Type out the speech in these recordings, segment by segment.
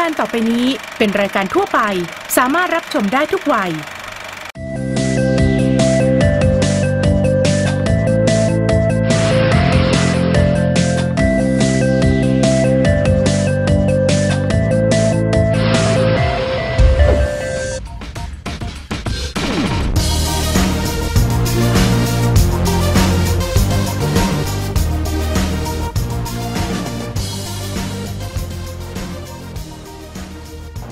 การต่อไปนี้เป็นรายการทั่วไป สามารถรับชมได้ทุกวัย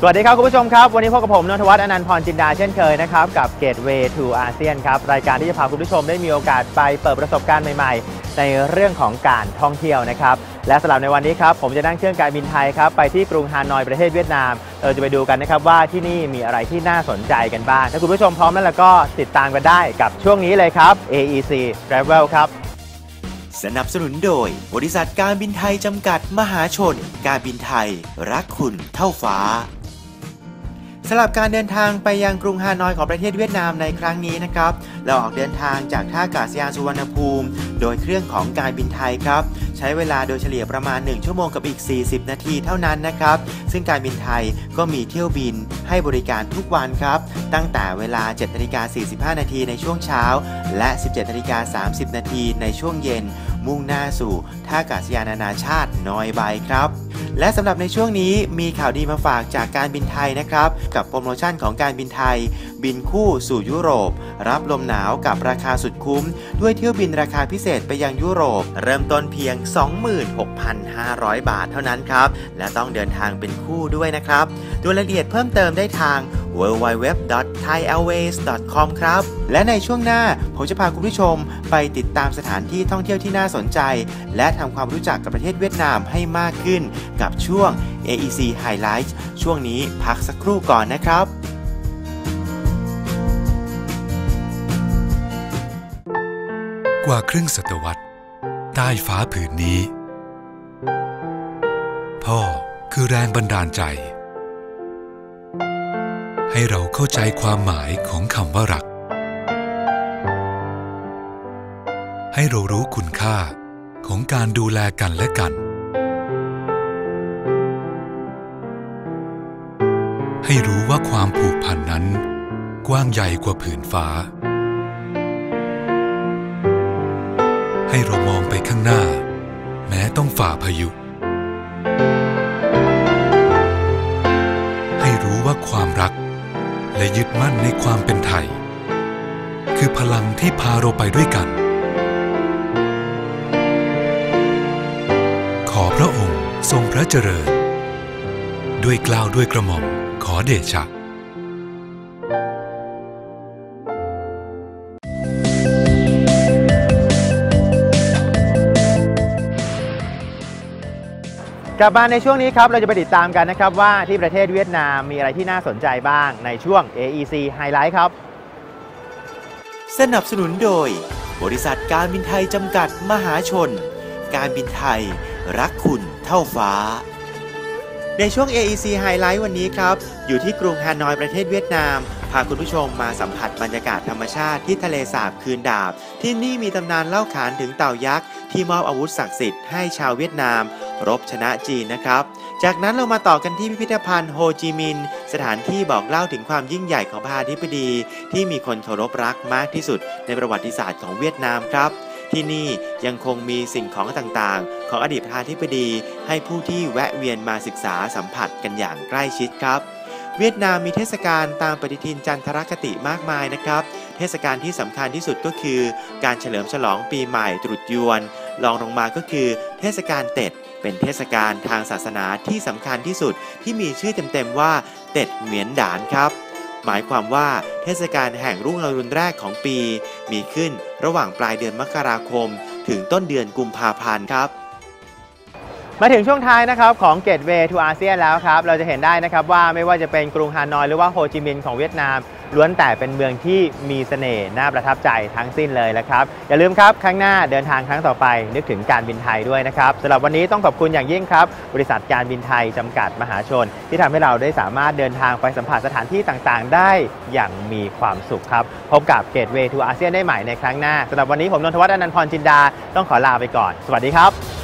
สวัสดีครับ คุณผู้ชมครับ วันนี้พบกับผมนนทวัฒน์อนันต์พรจินดาเช่นเคยนะครับ กับ Gateway to ASEAN ครับ รายการที่จะพาคุณผู้ชมได้มีโอกาสไปเปิดประสบการณ์ใหม่ๆ ในเรื่องของการท่องเที่ยวนะครับ และสำหรับในวันนี้ครับ ผมจะนั่งเครื่องการบินไทยครับ ไปที่กรุงฮานอยประเทศเวียดนาม เราจะไปดูกันนะครับว่าที่นี่มีอะไรที่น่าสนใจกันบ้างถ้าคุณผู้ชมพร้อมแล้วล่ะก็ติดตามกันได้กับช่วงนี้เลยครับ AEC Travel ครับสนับสนุนโดย บริษัทการบินไทยจำกัดมหาชน การบินไทย รักคุณเท่าฟ้า สำหรับการเดินทางไปยังกรุงฮานอยของประเทศเวียดนามในครั้งนี้นะครับ เราออกเดินทางจากท่าอากาศยานสุวรรณภูมิ โดยเครื่องของการบินไทยครับ ใช้เวลาโดยเฉลี่ยประมาณ 1 ชั่วโมงกับอีก 40 นาทีเท่านั้นนะครับ ซึ่งการบินไทยก็มีเที่ยวบินให้บริการทุกวันครับ ตั้งแต่เวลา7นาฬิกา45 นาทีในช่วงเช้า และ 17 นาฬิกา 30 นาทีในช่วงเย็น มุ่งหน้าสู่ท่าอากาศยานนานาชาตินอยใบครับ และสำหรับในช่วงนี้มีข่าวดีมาฝากจากการบินไทยนะครับ กับโปรโมชั่นของการบินไทย บินคู่สู่ยุโรป รับลมหนาวกับราคาสุดคุ้ม ด้วยเที่ยวบินราคาพิเศษไปยังยุโรป เริ่มต้นเพียง 26,500 บาทเท่านั้นครับและต้องเดินทางเป็นคู่ด้วยนะครับดูรายละเอียดเพิ่มเติมได้ทาง www.thaiairways.com ครับ และในช่วงหน้าผมจะพาคุณผู้ชมไปติดตามสถานที่ท่องเที่ยวที่น่าสนใจ และทำความรู้จักกับประเทศเวียดนามให้มากขึ้น กับช่วง AEC Highlights ช่วงนี้พักสักครู่ก่อนนะครับกว่าครึ่งศตวรรษ ใต้ฟ้าผืนนี้ พ่อคือแรงบันดาลใจ ให้เราเข้าใจความหมายของคำว่ารัก ให้เรารู้คุณค่าของการดูแลกันและกัน ให้รู้ว่าความผูกพันนั้น กว้างใหญ่กว่าผืนฟ้า ให้เรามองไปข้างหน้า แม้ต้องฝ่าพายุ และยึดมั่นในความเป็นไทย คือพลังที่พาเราไปด้วยกัน ขอพระองค์ทรงพระเจริญ ด้วยกล้าวด้วยกระหม่อมขอเดชะ กลับมาในช่วงนี้ครับเราจะไปติดตามกันนะครับว่าที่ประเทศเวียดนามมีอะไรที่น่าสนใจบ้างในช่วง AEC Highlight ครับ สนับสนุนโดย บริษัทการบินไทยจำกัดมหาชน การบินไทย รักคุณเท่าฟ้า ในช่วง AEC Highlight วันนี้ครับ อยู่ที่กรุงฮานอยประเทศเวียดนาม พาคุณผู้ชมมาสัมผัสบรรยากาศธรรมชาติที่ทะเลสาบคืนดาบ ที่นี่มีตำนานเล่าขานถึงเต่ายักษ์ที่มอบอาวุธศักดิ์สิทธิ์ให้ชาวเวียดนาม รบชนะจีนนะครับ จากนั้นเรามาต่อกันที่พิพิธภัณฑ์โฮจิมินห์สถานที่บอกเล่าถึงความยิ่งใหญ่ของพระอาธิบดี ที่มีคนเคารพรักมากที่สุดในประวัติศาสตร์ของเวียดนามครับที่นี่ยังคงมีสิ่งของต่างๆ ของอดีตประธานธิบดี ให้ผู้ที่แวะเวียนมาศึกษาสัมผัสกันอย่างใกล้ชิดครับ เวียดนามมีเทศกาลตามปฏิทินจันทรคติมากมายนะครับ เทศกาลที่สำคัญที่สุดก็คือ การเฉลิมฉลองปีใหม่ตรุษยวนรองลงมาก็คือ เทศกาลเต็ด เป็นเทศกาลทางศาสนาที่สำคัญที่สุดที่มีชื่อเต็มๆว่าเต็ดเหมียนดานครับ หมายความว่าเทศกาลแห่งรุ่งอรุณแรกของปี มีขึ้นระหว่างปลายเดือนมกราคม ถึงต้นเดือนกุมภาพันธ์ครับมาถึงช่วงท้ายนะครับของ Gateway to ASEAN แล้วครับ เราจะเห็นได้นะครับว่าไม่ว่าจะเป็นกรุงฮานอยหรือว่าโฮจิมินห์ของเวียดนาม ล้วนแต่เป็นเมืองที่มีเสน่ห์น่าประทับใจทั้งสิ้นเลยนะครับ อย่าลืมครับครั้งหน้าเดินทางครั้งต่อไป นึกถึงการบินไทยด้วยนะครับสำหรับวันนี้ต้องขอบคุณอย่างยิ่งครับ บริษัทการบินไทยจำกัดมหาชน ที่ทำให้เราได้สามารถเดินทางไปสัมผัสสถานที่ต่างๆ ได้อย่างมีความสุขครับพบกับ Gateway to ASEAN ได้ใหม่ในครั้งหน้าสำหรับวันนี้ผมนนทวัฒน์อนันต์พรจินดาต้องขอลาไปก่อน สวัสดีครับ